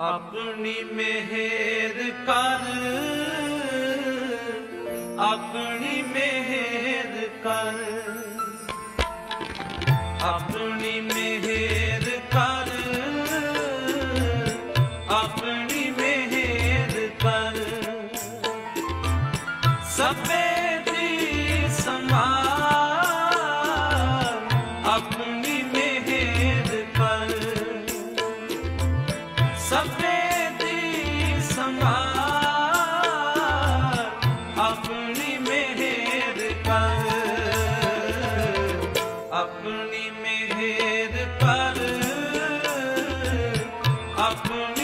ਆਪਣੀ ਮਿਹਰ ਕਰ। ਆਪਣੀ ਮਿਹਰ ਕਰ। ਆਪਣੀ ਮਿਹਰ ਕਰ। ਆਪਣੀ ਮਿਹਰ ਕਰ। ਸਭੇ अपनी मेहर पर अपनी